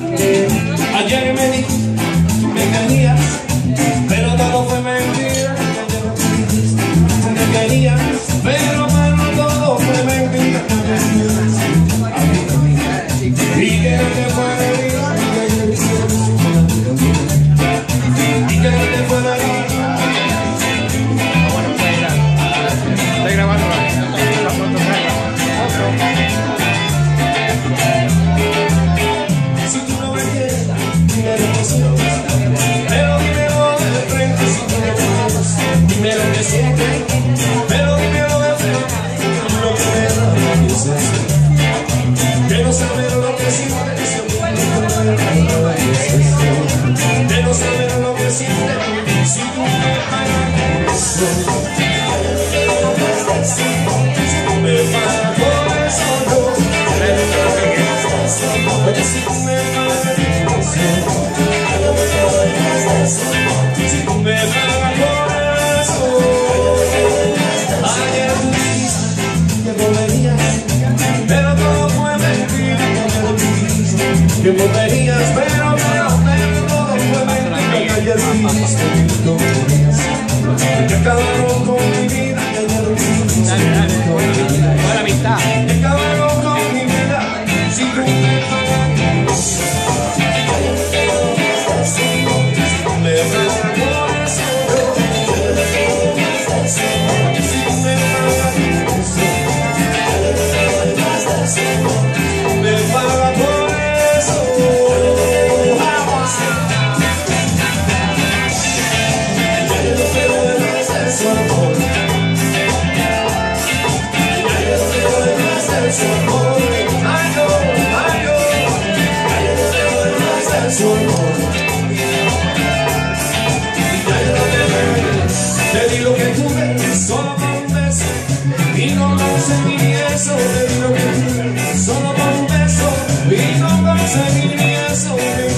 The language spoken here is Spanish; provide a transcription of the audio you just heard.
Ayer me Pero dímelo de frente. Lo que me da saber lo que sientes. De no saber lo que sientes. Si tú me pagas Si tú me. Oye, si me Si Pero todo fue mentira Que volverías, pero, pero, pero todo fue mentira. Ayer dijiste que volverías Que acabaron con mi vida Que ayer dijiste que. Que acabaron con mi vida Si tú me pagas me solo por un beso Y no conseguí eso di lo que solo por un beso Y no conseguí eso Mentira,